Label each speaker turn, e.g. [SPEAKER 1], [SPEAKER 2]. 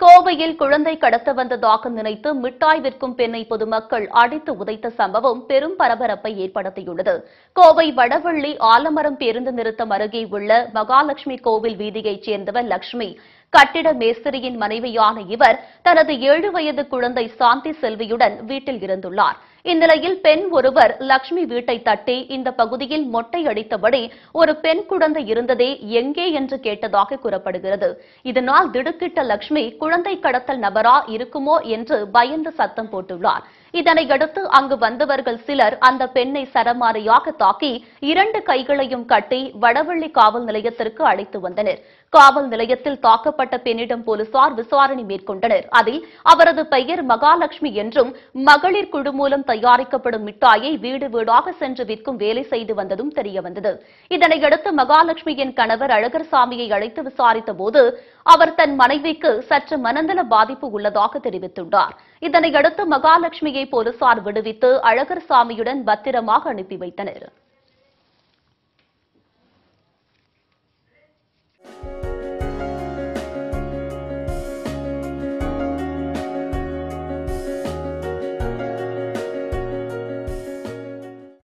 [SPEAKER 1] கோவையில் குழந்தை கடத்த வந்ததாக நினைத்து மிட்டாய் விற்கும் பெண்ணை பொதுமக்கள் அடித்து உதைத்த சம்பவம் பெரும் பரபரப்பை ஏற்படுத்தியுள்ளது. கோவை வடவள்ளி ஆலமரம் பேருந்து நிறுத்தம் அருகே உள்ள மகாலட்சுமி கோவில் வீதியைச் சேர்ந்தவர் லட்சுமி கட்டிட மேஸ்திரியின் மனைவியான இவர் தனது ஏழு வயது குழந்தை சாந்தி செல்வியுடன் வீட்டில் இருந்துள்ளார். இந்நிலையில் பெண் ஒருவர் லக்ஷ்மி வீட்டை தட்டி இந்த பகுதியில் மொட்டை அடித்தபடி ஒரு பெண் குழந்தை இருந்ததே எங்கே என்று கேட்டதாக கூறப்படுகிறது. இதனால் திடுக்கிட்ட லக்ஷ்மி குழந்தை கடத்தல் நபரா இருக்குமோ என்று பயந்து சத்தம் போட்டுள்ளார். இதனையடுத்து அங்கு வந்தவர்கள் சிலர் அந்த பெண்ணை சரமாரியாக தாக்கி இரண்டு கைகளையும் கட்டி வடவள்ளி காவல் நிலையத்திற்கு அழைத்து வந்தனர். காவல் நிலையத்தில் தாக்கப்பட்ட பெண்ணிடம் போலீசார் விசாரணை மேற்கொண்டனர். அதில் அவரது பெயர் மகாலட்சுமி என்றும் மகளிர் குழு மூலம் தயாரிக்கப்படும் மிட்டாயை வீடு வீடாக சென்று விற்கும் வேலை செய்து வந்ததும் தெரியவந்தது இதனையடுத்து மகாலட்சுமியின் கணவர் அழகர்சாமியை அழைத்து விசாரித்த போது அவர் தன் மனைவிக்கு சற்று மனநல பாதிப்பு உள்ளதாக தெரிவித்துள்ளார். இதனையடுத்து மகாலட்சுமியை போலீசார் விடுவித்து அழகர்சாமியுடன் பத்திரமாக அனுப்பி வைத்தனா்